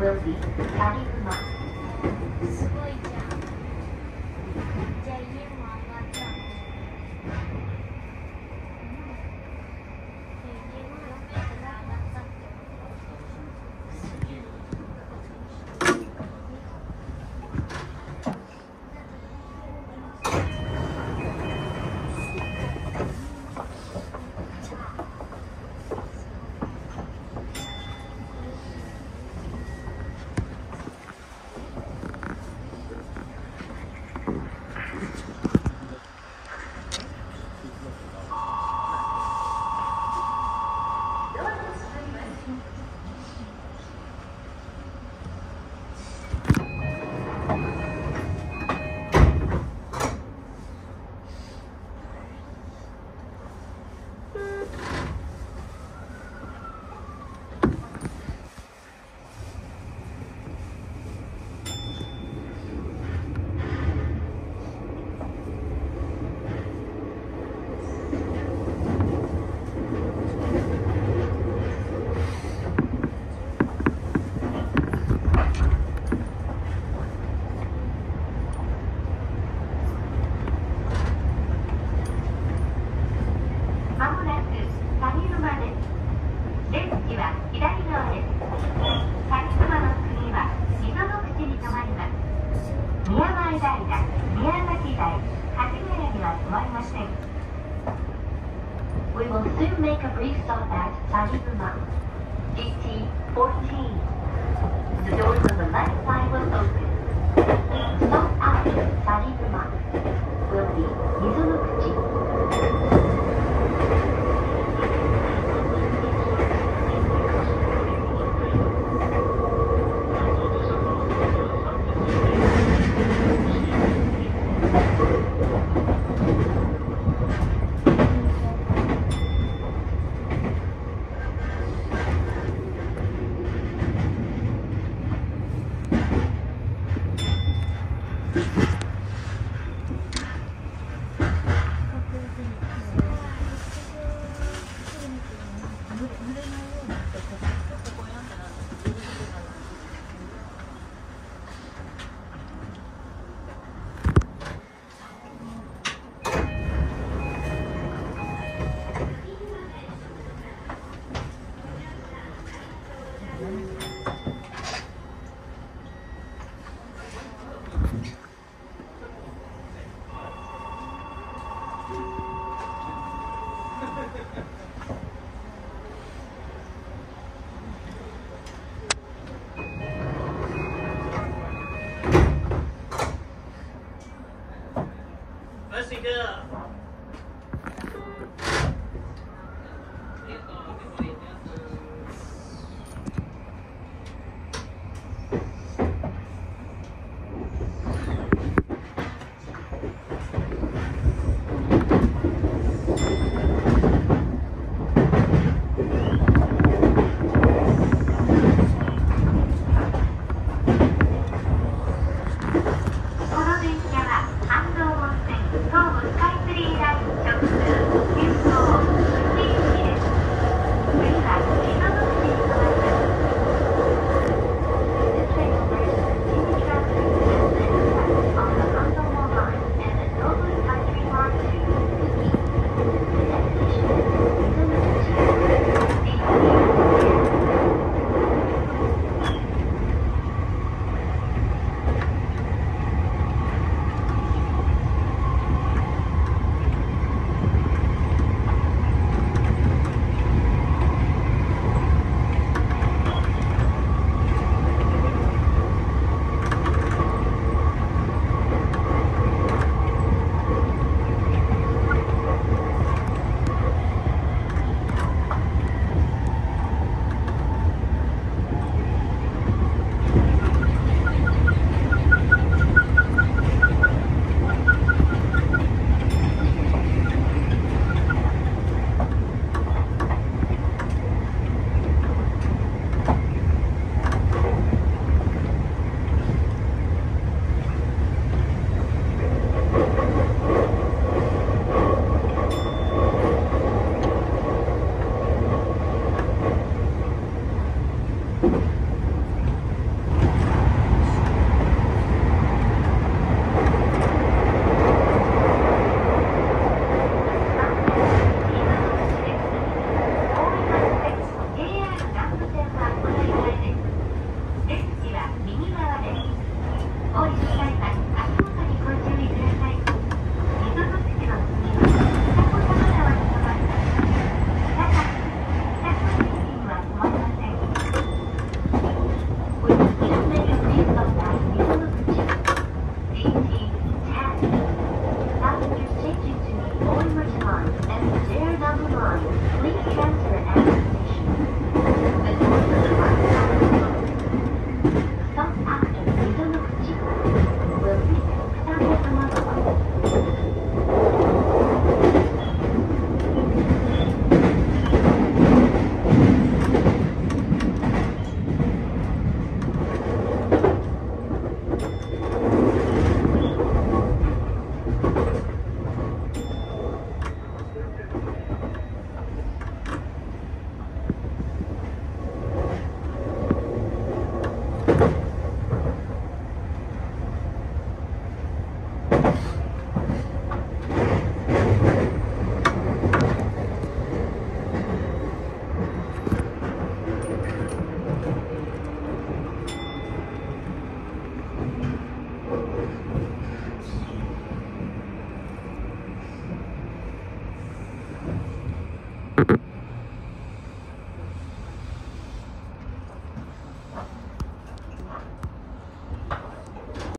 すごいじゃん。ゃも。do make a brief stop at Sajibuma. DT 14.